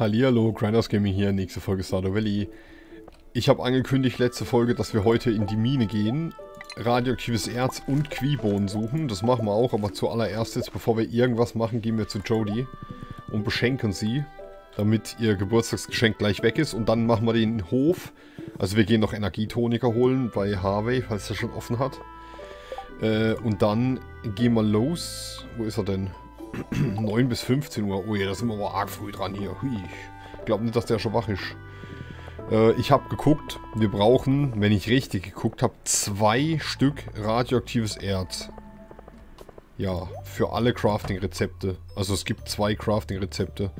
Hallihallo, Grinders Gaming hier, nächste Folge Stardew Valley. Ich habe angekündigt letzte Folge, dass wir heute in die Mine gehen, radioaktives Erz und Quibohnen suchen. Das machen wir auch, aber zuallererst jetzt, bevor wir irgendwas machen, gehen wir zu Jodie und beschenken sie, damit ihr Geburtstagsgeschenk gleich weg ist. Und dann machen wir den Hof. Also wir gehen noch Energietoniker holen bei Harvey, falls er schon offen hat. Äh, und dann gehen wir los. Wo ist er denn? 9 bis 15 Uhr. Oh ja, da sind wir aber arg früh dran hier. Hui. Ich glaube nicht, dass der schon wach ist. Äh, ich habe geguckt. Wir brauchen, wenn ich richtig geguckt habe, zwei Stück radioaktives Erz. Ja, für alle Crafting-Rezepte. Also es gibt zwei Crafting-Rezepte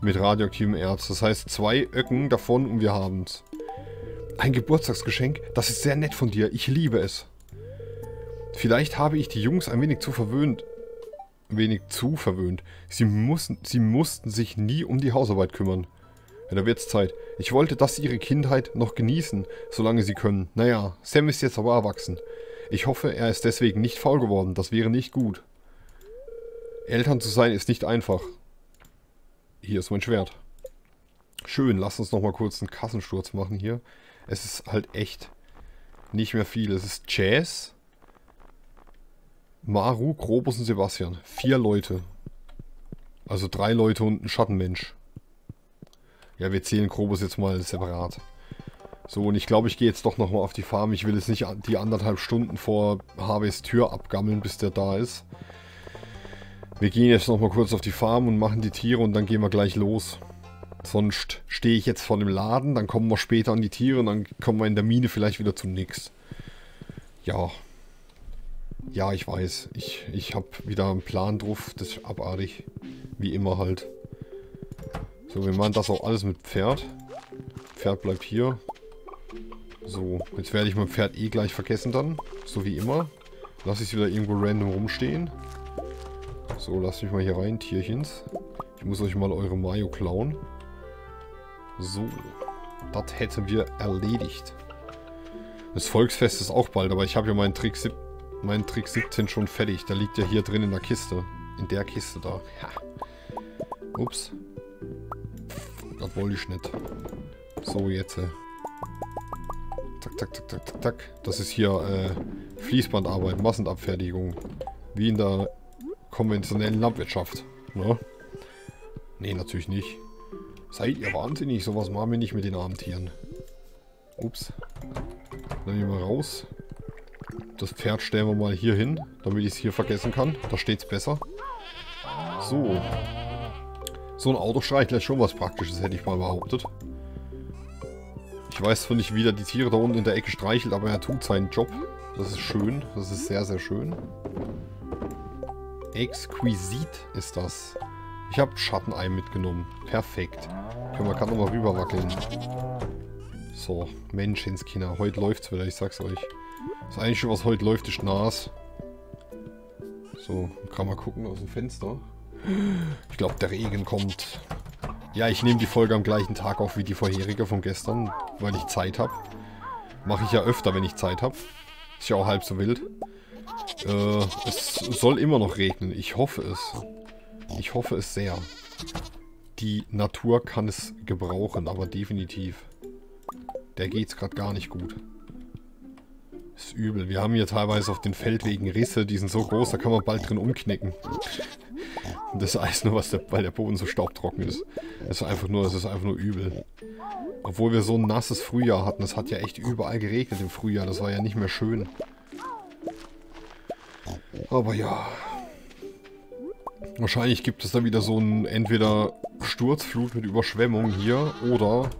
mit radioaktivem Erz. Das heißt, zwei Öcken davon und wir haben es. Ein Geburtstagsgeschenk? Das ist sehr nett von dir. Ich liebe es. Vielleicht habe ich die Jungs ein wenig zu verwöhnt. Wenig zu verwöhnt. Sie mussten, sie mussten sich nie um die Hausarbeit kümmern. Ja, da wird's Zeit. Ich wollte, dass sie ihre Kindheit noch genießen, solange sie können. Naja, Sam ist jetzt aber erwachsen. Ich hoffe, er ist deswegen nicht faul geworden. Das wäre nicht gut. Eltern zu sein ist nicht einfach. Hier ist mein Schwert. Schön, lass uns nochmal kurz einen Kassensturz machen hier. Es ist halt echt nicht mehr viel. Es ist Jazz, Maru, Grobus und Sebastian. Vier Leute. Also drei Leute und ein Schattenmensch. Ja, wir zählen Grobus jetzt mal separat. So, und ich glaube, ich gehe jetzt doch nochmal auf die Farm. Ich will jetzt nicht die anderthalb Stunden vor Harveys Tür abgammeln, bis der da ist. Wir gehen jetzt nochmal kurz auf die Farm und machen die Tiere und dann gehen wir gleich los. Sonst stehe ich jetzt vor dem Laden, dann kommen wir später an die Tiere und dann kommen wir in der Mine vielleicht wieder zu nix. Ja, ja, ich weiß. Ich, ich habe wieder einen Plan drauf. Das ist abartig. Wie immer halt. So, wir machen das auch alles mit Pferd. Pferd bleibt hier. So, jetzt werde ich mein Pferd eh gleich vergessen dann. So wie immer. Lass ich es wieder irgendwo random rumstehen. So, lasst mich mal hier rein, Tierchens. Ich muss euch mal eure Mayo klauen. So, das hätten wir erledigt. Das Volksfest ist auch bald, aber ich habe ja meinen Trick mein Trick 17 schon fertig. Der liegt ja hier drin in der Kiste. In der Kiste da. Ja. Ups. Das wollte ich nicht. So, jetzt. Äh. Zack, zack, zack, zack, zack, zack. Das ist hier äh, Fließbandarbeit, Massenabfertigung. Wie in der konventionellen Landwirtschaft. Ne? Nee, natürlich nicht. Seid ihr wahnsinnig? Sowas machen wir nicht mit den armen Tieren. Ups. Dann gehen wir raus. Das Pferd stellen wir mal hier hin, damit ich es hier vergessen kann. Da steht es besser. So. So ein Autostreichler ist schon was Praktisches, hätte ich mal behauptet. Ich weiß zwar nicht, wie der die Tiere da unten in der Ecke streichelt, aber er tut seinen Job. Das ist schön. Das ist sehr, sehr schön. Exquisit ist das. Ich habe Schattenei mitgenommen. Perfekt. Können wir gerade nochmal rüber wackeln. So, Menschenskinder. Heute läuft's wieder, ich sag's euch. Das Einzige, was heute läuft, ist Nas. So, kann man gucken aus dem Fenster. Ich glaube, der Regen kommt. Ja, ich nehme die Folge am gleichen Tag auf wie die vorherige von gestern, weil ich Zeit habe. Mache ich ja öfter, wenn ich Zeit habe. Ist ja auch halb so wild. Äh, es soll immer noch regnen. Ich hoffe es. Ich hoffe es sehr. Die Natur kann es gebrauchen, aber definitiv. Der geht's gerade gar nicht gut. Ist übel. Wir haben hier teilweise auf den Feldwegen Risse, die sind so groß, da kann man bald drin umknicken. Und das Eis nur, was der, weil der Boden so staubtrocken ist. Es ist einfach nur, es ist einfach nur übel. Obwohl wir so ein nasses Frühjahr hatten. Es hat ja echt überall geregnet im Frühjahr. Das war ja nicht mehr schön. Aber ja. Wahrscheinlich gibt es da wieder so ein entweder Sturzflut mit Überschwemmung hier oder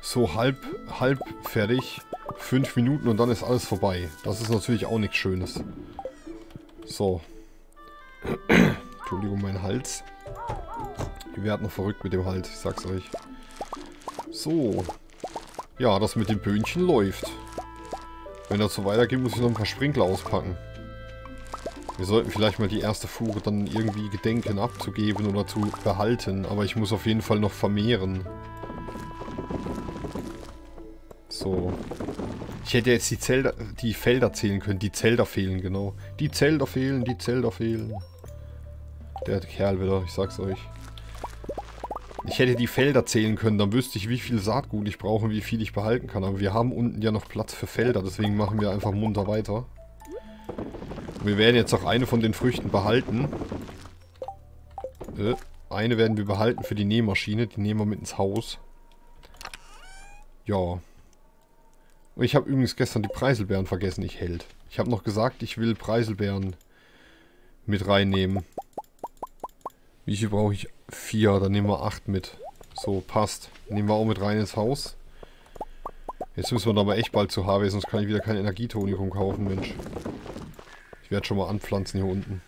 so halb, halb fertig Fünf Minuten und dann ist alles vorbei. Das ist natürlich auch nichts Schönes. So. Entschuldigung, mein Hals. Wir werden noch verrückt mit dem Hals, ich sag's euch. So. Ja, das mit dem Böhnchen läuft. Wenn das so weitergeht, muss ich noch ein paar Sprinkler auspacken. Wir sollten vielleicht mal die erste Fuhre dann irgendwie gedenken abzugeben oder zu behalten. Aber ich muss auf jeden Fall noch vermehren. So. Ich hätte jetzt die, Zelda, die Felder zählen können. Die Zelda fehlen, genau. Die Zelda fehlen, die Zelda fehlen. Der Kerl wieder, ich sag's euch. Ich hätte die Felder zählen können, dann wüsste ich, wie viel Saatgut ich brauche und wie viel ich behalten kann. Aber wir haben unten ja noch Platz für Felder, deswegen machen wir einfach munter weiter. Wir werden jetzt auch eine von den Früchten behalten. Äh, eine werden wir behalten für die Nähmaschine. Die nehmen wir mit ins Haus. Ja. Ich habe übrigens gestern die Preiselbeeren vergessen, ich hält. Ich habe noch gesagt, ich will Preiselbeeren mit reinnehmen. Wie viel brauche ich? Vier, dann nehmen wir acht mit. So, passt. Nehmen wir auch mit rein ins Haus. Jetzt müssen wir da mal echt bald zu HW, sonst kann ich wieder kein Energietonikum kaufen, Mensch. Ich werde schon mal anpflanzen hier unten.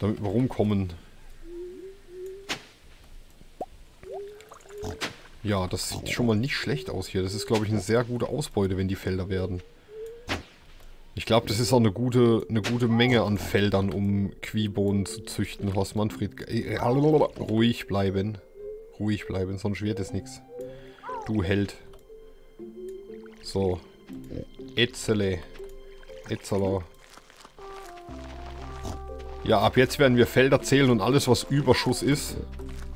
Damit wir rumkommen. Ja, das sieht schon mal nicht schlecht aus hier. Das ist, glaube ich, eine sehr gute Ausbeute, wenn die Felder werden. Ich glaube, das ist auch eine gute, eine gute Menge an Feldern, um Quiebohnen zu züchten. Horst Manfred, äh, ruhig bleiben. Ruhig bleiben, sonst wird es nichts. Du Held. So. Etzele. Etzala. Ja, ab jetzt werden wir Felder zählen und alles, was Überschuss ist,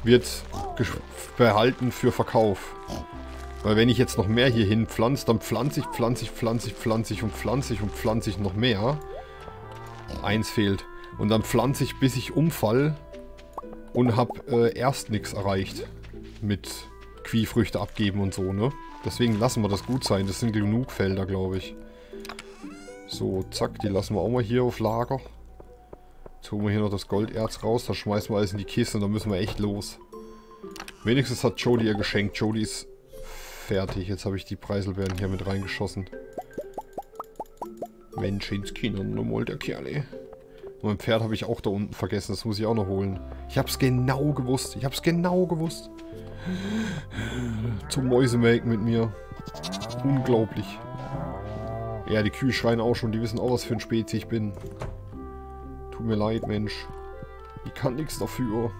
wird behalten für Verkauf. Weil wenn ich jetzt noch mehr hier hin pflanze, dann pflanze ich, pflanze ich, pflanze ich, pflanze ich und pflanze ich und pflanze ich noch mehr. Eins fehlt. Und dann pflanze ich, bis ich umfall und habe äh, erst nichts erreicht. Mit Quiefrüchte abgeben und so, ne? Deswegen lassen wir das gut sein. Das sind genug Felder, glaube ich. So, zack, die lassen wir auch mal hier auf Lager. Jetzt holen wir hier noch das Golderz raus. Da schmeißen wir alles in die Kiste und dann müssen wir echt los. Wenigstens hat Jody ihr geschenkt. Jody ist fertig. Jetzt habe ich die Preiselbeeren hier mit reingeschossen. Mensch, ins Kino, nochmal der Kerle. Und mein Pferd habe ich auch da unten vergessen. Das muss ich auch noch holen. Ich habe es genau gewusst. Ich habe es genau gewusst. Zum Mäusemelken mit mir. Unglaublich. Ja, die Kühe schreien auch schon. Die wissen auch, was für ein Spezi ich bin. Tut mir leid, Mensch. Ich kann nichts dafür.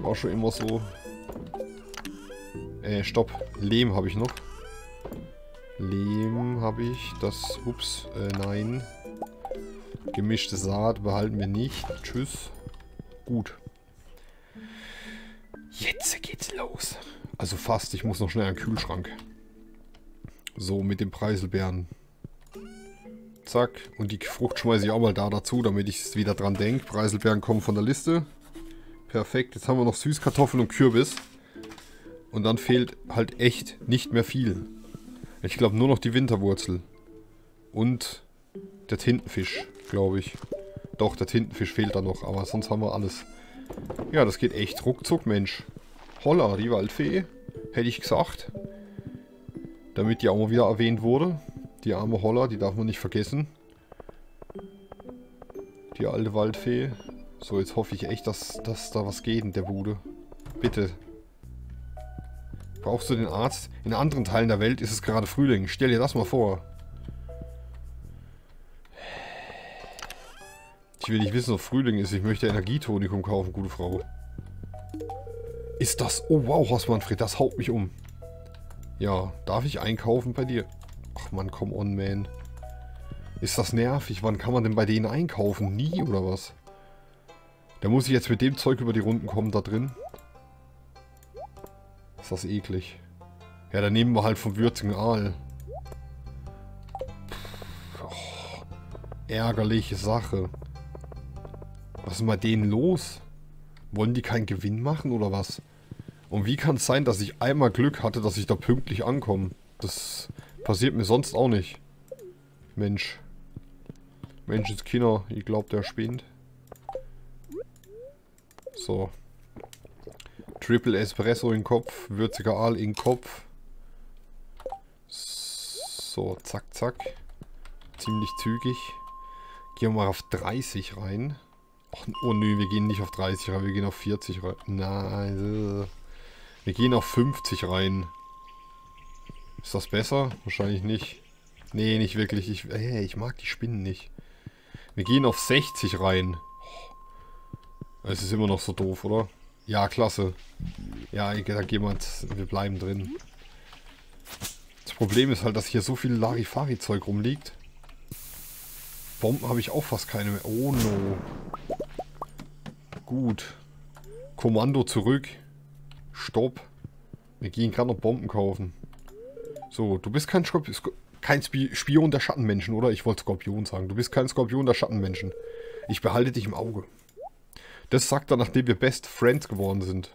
War schon immer so. Äh, stopp. Lehm habe ich noch. Lehm habe ich. Das, ups, äh, nein. Gemischte Saat behalten wir nicht. Tschüss. Gut. Jetzt geht's los. Also fast, ich muss noch schnell einen Kühlschrank. So, mit den Preiselbeeren. Zack. Und die Frucht schmeiße ich auch mal da dazu, damit ich wieder dran denke. Preiselbeeren kommen von der Liste. Perfekt. Jetzt haben wir noch Süßkartoffeln und Kürbis. Und dann fehlt halt echt nicht mehr viel. Ich glaube nur noch die Winterwurzel. Und der Tintenfisch, glaube ich. Doch, der Tintenfisch fehlt da noch, aber sonst haben wir alles. Ja, das geht echt ruckzuck, Mensch. Holla, die Waldfee, hätte ich gesagt. Damit die auch mal wieder erwähnt wurde. Die arme Holla, die darf man nicht vergessen. Die alte Waldfee. So, jetzt hoffe ich echt, dass, dass da was geht in der Bude. Bitte, Brauchst du den Arzt? In anderen Teilen der Welt ist es gerade Frühling. Stell dir das mal vor. Ich will nicht wissen, ob Frühling ist. Ich möchte Energietonikum kaufen, gute Frau. Ist das... Oh wow, Horst Manfred, das haut mich um. Ja, darf ich einkaufen bei dir? Ach man, come on, man. Ist das nervig? Wann kann man denn bei denen einkaufen? Nie, oder was? Da muss ich jetzt mit dem Zeug über die Runden kommen, da drin. Ist das eklig. Ja, dann nehmen wir halt vom würzigen Aal. Oh, ärgerliche Sache. Was ist bei denen los? Wollen die keinen Gewinn machen oder was? Und wie kann es sein, dass ich einmal Glück hatte, dass ich da pünktlich ankomme? Das passiert mir sonst auch nicht. Mensch. Menschenskinder, ich glaube, der spinnt. So. Triple Espresso in Kopf, würziger Aal in Kopf. So, zack, zack. Ziemlich zügig. Gehen wir mal auf 30 rein. Och, oh nö, wir gehen nicht auf 30 rein, wir gehen auf 40 rein. Nein. Wir gehen auf 50 rein. Ist das besser? Wahrscheinlich nicht. Nee, nicht wirklich. Ich, hey, ich mag die Spinnen nicht. Wir gehen auf 60 rein. Es ist immer noch so doof, oder? Ja, klasse. Ja, da gehen wir wir bleiben drin. Das Problem ist halt, dass hier so viel Larifari-Zeug rumliegt. Bomben habe ich auch fast keine mehr. Oh no. Gut. Kommando zurück. Stopp. Wir gehen gerade noch Bomben kaufen. So, du bist kein, Skorp kein Spion der Schattenmenschen, oder? Ich wollte Skorpion sagen. Du bist kein Skorpion der Schattenmenschen. Ich behalte dich im Auge. Das sagt er, nachdem wir Best Friends geworden sind.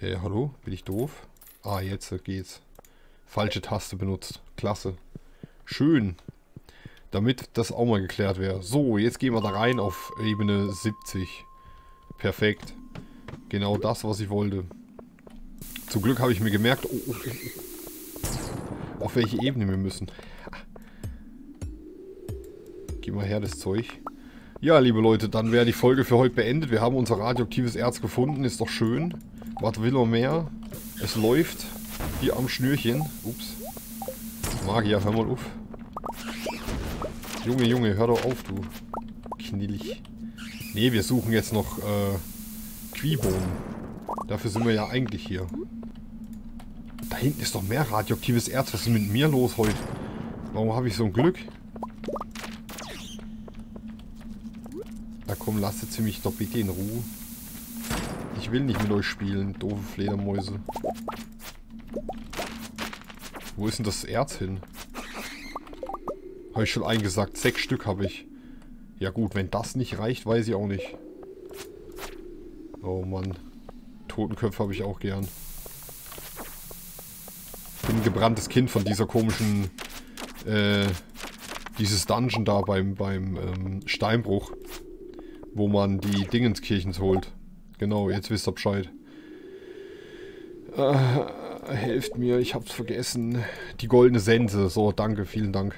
Äh, hallo? Bin ich doof? Ah, jetzt geht's. Falsche Taste benutzt. Klasse. Schön. Damit das auch mal geklärt wäre. So, jetzt gehen wir da rein auf Ebene 70. Perfekt. Genau das, was ich wollte. Zum Glück habe ich mir gemerkt, oh, oh, oh, auf welche Ebene wir müssen. Geh mal her, das Zeug. Ja, liebe Leute, dann wäre die Folge für heute beendet. Wir haben unser radioaktives Erz gefunden, ist doch schön. Was will er mehr? Es läuft hier am Schnürchen. Ups. Magier, hör mal auf. Junge, Junge, hör doch auf, du. Knillig. Nee, wir suchen jetzt noch äh, Quibohnen. Dafür sind wir ja eigentlich hier. Da hinten ist doch mehr radioaktives Erz. Was ist mit mir los heute? Warum habe ich so ein Glück? Na komm, lasst jetzt mich doch bitte in Ruhe. Ich will nicht mit euch spielen, doofe Fledermäuse. Wo ist denn das Erz hin? Habe ich schon eingesagt. Sechs Stück habe ich. Ja gut, wenn das nicht reicht, weiß ich auch nicht. Oh Mann. Totenköpfe habe ich auch gern. Gebranntes Kind von dieser komischen... Äh, dieses Dungeon da beim, beim ähm, Steinbruch. Wo man die Dingenskirchens holt. Genau, jetzt wisst ihr Bescheid. Äh, helft mir, ich hab's vergessen. Die goldene Sense. So, danke, vielen Dank.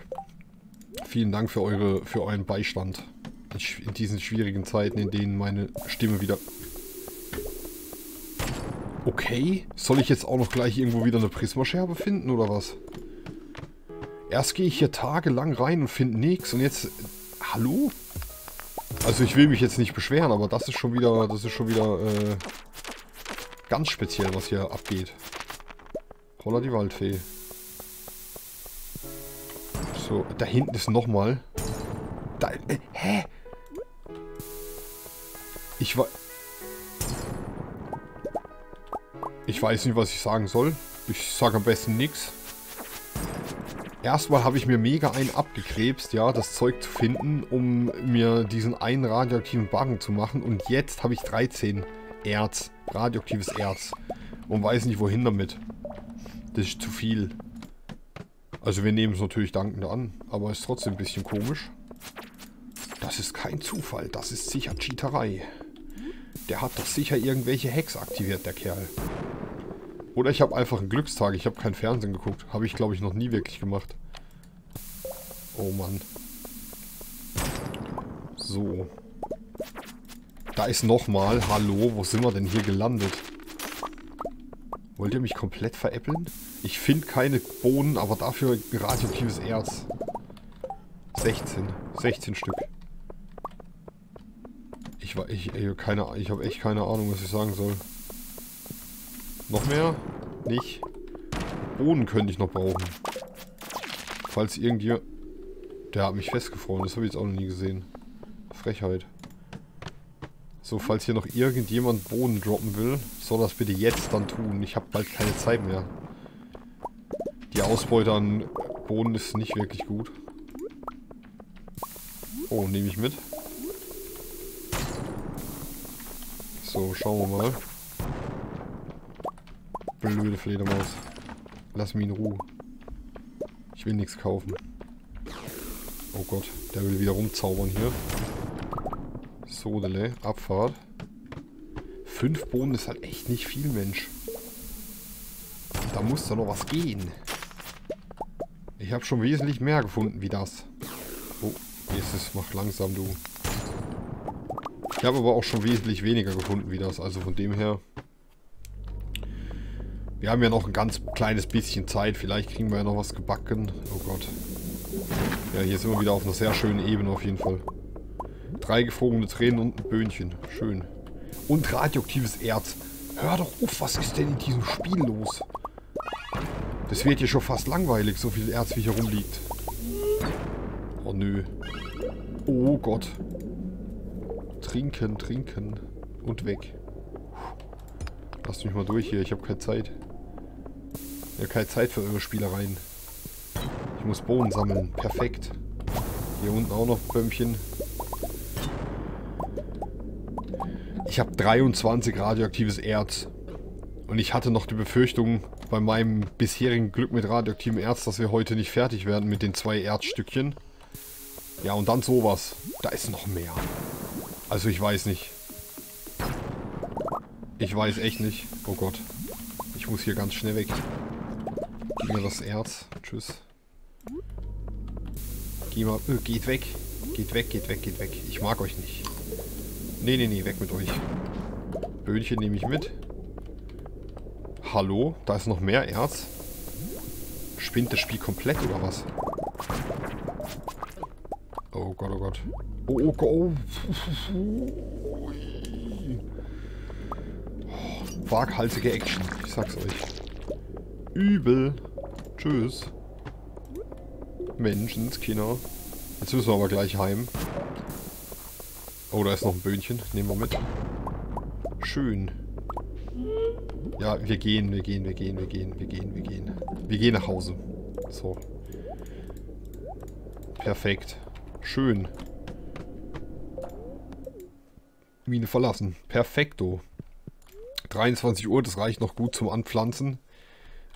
Vielen Dank für, eure, für euren Beistand. In diesen schwierigen Zeiten, in denen meine Stimme wieder... Okay, soll ich jetzt auch noch gleich irgendwo wieder eine Prismascherbe finden, oder was? Erst gehe ich hier tagelang rein und finde nichts und jetzt... Hallo? Also ich will mich jetzt nicht beschweren, aber das ist schon wieder... Das ist schon wieder... Äh, ganz speziell, was hier abgeht. Holla die Waldfee. So, da hinten ist nochmal. Da, äh, hä? Ich war... Ich weiß nicht, was ich sagen soll. Ich sage am besten nichts. Erstmal habe ich mir mega einen abgekrebst, ja, das Zeug zu finden, um mir diesen einen radioaktiven Barren zu machen. Und jetzt habe ich 13 Erz, radioaktives Erz. Und weiß nicht, wohin damit. Das ist zu viel. Also wir nehmen es natürlich dankend an, aber ist trotzdem ein bisschen komisch. Das ist kein Zufall, das ist sicher Cheaterei. Der hat doch sicher irgendwelche Hacks aktiviert, der Kerl. Oder ich habe einfach einen Glückstag, ich habe kein Fernsehen geguckt. Habe ich, glaube ich, noch nie wirklich gemacht. Oh Mann. So. Da ist nochmal. Hallo, wo sind wir denn hier gelandet? Wollt ihr mich komplett veräppeln? Ich finde keine Bohnen, aber dafür radioaktives Erz. 16. 16 Stück. Ich war ich, ich keine ich habe echt keine Ahnung, was ich sagen soll. Noch mehr? Nicht. Bohnen könnte ich noch brauchen. Falls irgendjemand... Der hat mich festgefroren, das habe ich jetzt auch noch nie gesehen. Frechheit. So, falls hier noch irgendjemand Bohnen droppen will, soll das bitte jetzt dann tun. Ich habe bald keine Zeit mehr. Die Ausbeute an Bohnen ist nicht wirklich gut. Oh, nehme ich mit. So, schauen wir mal. Blöde Fledermaus. Lass mich in Ruhe. Ich will nichts kaufen. Oh Gott, der will wieder rumzaubern hier. Sodele, Abfahrt. Fünf Bohnen ist halt echt nicht viel, Mensch. Da muss da noch was gehen. Ich habe schon wesentlich mehr gefunden wie das. Oh, Jesus, mach langsam, du. Ich habe aber auch schon wesentlich weniger gefunden wie das. Also von dem her... Wir haben ja noch ein ganz kleines bisschen Zeit. Vielleicht kriegen wir ja noch was gebacken. Oh Gott. Ja, hier sind wir wieder auf einer sehr schönen Ebene auf jeden Fall. Drei gefrorene Tränen und ein Böhnchen. Schön. Und radioaktives Erz. Hör doch auf, was ist denn in diesem Spiel los? Das wird hier schon fast langweilig, so viel Erz wie hier rumliegt. Oh nö. Oh Gott. Trinken, trinken. und weg. Lasst mich mal durch hier, ich habe keine Zeit. Habe keine Zeit für eure Spielereien. Ich muss Bohnen sammeln. Perfekt. Hier unten auch noch Bömmchen. Ich habe 23 radioaktives Erz. Und ich hatte noch die Befürchtung bei meinem bisherigen Glück mit radioaktivem Erz, dass wir heute nicht fertig werden mit den zwei Erzstückchen. Ja, und dann sowas. Da ist noch mehr. Also ich weiß nicht. Ich weiß echt nicht. Oh Gott. Ich muss hier ganz schnell weg. Mir das Erz. Tschüss. Geh mal. Öh, geht weg. Geht weg, geht weg, geht weg. Ich mag euch nicht. Nee, nee, nee, weg mit euch. Böhnchen nehme ich mit. Hallo? Da ist noch mehr Erz. Spinnt das Spiel komplett oder was? Oh Gott, oh Gott. Oh, oh Gott. Oh. oh. Waghalsige Action. Ich sag's euch. Übel. Tschüss. Menschenskinder. Jetzt müssen wir aber gleich heim. Oh, da ist noch ein Böhnchen. Nehmen wir mit. Schön. Ja, wir gehen, wir gehen, wir gehen, wir gehen, wir gehen, wir gehen. Wir gehen nach Hause. So. Perfekt. Schön. Mine verlassen. Perfekto. 23 Uhr, das reicht noch gut zum Anpflanzen.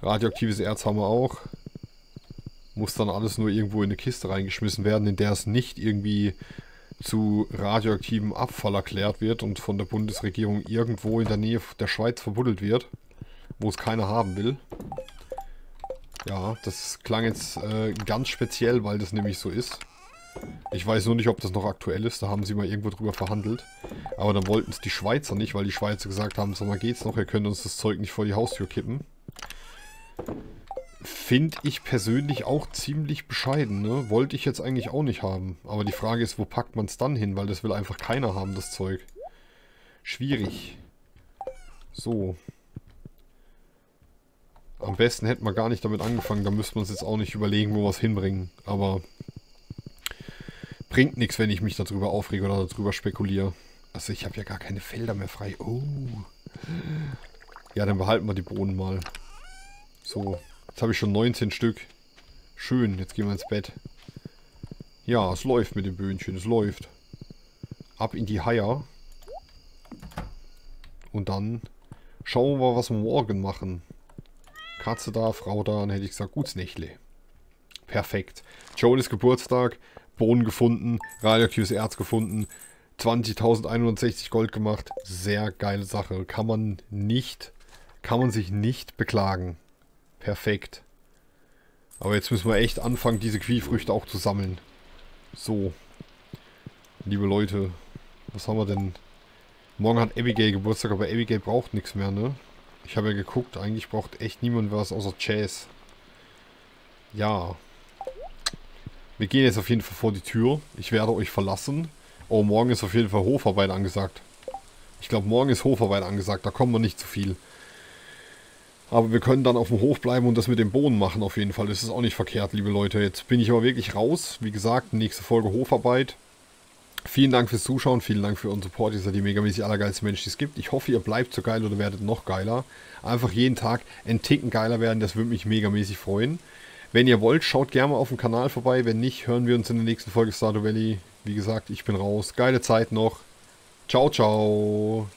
Radioaktives Erz haben wir auch. Muss dann alles nur irgendwo in eine Kiste reingeschmissen werden, in der es nicht irgendwie zu radioaktivem Abfall erklärt wird und von der Bundesregierung irgendwo in der Nähe der Schweiz verbuddelt wird, wo es keiner haben will. Ja, das klang jetzt äh, ganz speziell, weil das nämlich so ist. Ich weiß nur nicht, ob das noch aktuell ist, da haben sie mal irgendwo drüber verhandelt. Aber dann wollten es die Schweizer nicht, weil die Schweizer gesagt haben, so mal geht's noch, ihr könnt uns das Zeug nicht vor die Haustür kippen. Finde ich persönlich auch ziemlich bescheiden, ne? Wollte ich jetzt eigentlich auch nicht haben. Aber die Frage ist, wo packt man es dann hin? Weil das will einfach keiner haben, das Zeug. Schwierig. So. Am besten hätten wir gar nicht damit angefangen. Da müsste man es jetzt auch nicht überlegen, wo wir es hinbringen. Aber bringt nichts, wenn ich mich darüber aufrege oder darüber spekuliere. Also ich habe ja gar keine Felder mehr frei. Oh. Ja, dann behalten wir die Bohnen mal. So. Jetzt habe ich schon 19 Stück. Schön, jetzt gehen wir ins Bett. Ja, es läuft mit dem Böhnchen, es läuft. Ab in die Haier. Und dann schauen wir, was wir morgen machen. Katze da, Frau da, dann hätte ich gesagt, gut's Nächle. Perfekt. Joel Geburtstag, Bohnen gefunden, radioaktives Erz gefunden, 20.160 Gold gemacht. Sehr geile Sache. Kann man nicht, kann man sich nicht beklagen. Perfekt. Aber jetzt müssen wir echt anfangen, diese Quiefrüchte auch zu sammeln. So. Liebe Leute, was haben wir denn? Morgen hat Abigail Geburtstag, aber Abigail braucht nichts mehr, ne? Ich habe ja geguckt, eigentlich braucht echt niemand was außer Chase. Ja. Wir gehen jetzt auf jeden Fall vor die Tür. Ich werde euch verlassen. Oh, morgen ist auf jeden Fall Hofarbeit angesagt. Ich glaube, morgen ist Hofarbeit angesagt. Da kommen wir nicht zu viel. Aber wir können dann auf dem Hof bleiben und das mit dem Bohnen machen auf jeden Fall. Das ist auch nicht verkehrt, liebe Leute. Jetzt bin ich aber wirklich raus. Wie gesagt, nächste Folge Hofarbeit. Vielen Dank fürs Zuschauen, vielen Dank für euren Support. Ihr seid die megamäßig allergeilste Mensch, die es gibt. Ich hoffe, ihr bleibt so geil oder werdet noch geiler. Einfach jeden Tag ein Ticken geiler werden, das würde mich megamäßig freuen. Wenn ihr wollt, schaut gerne mal auf dem Kanal vorbei. Wenn nicht, hören wir uns in der nächsten Folge Stardew Valley. Wie gesagt, ich bin raus. Geile Zeit noch. Ciao, ciao.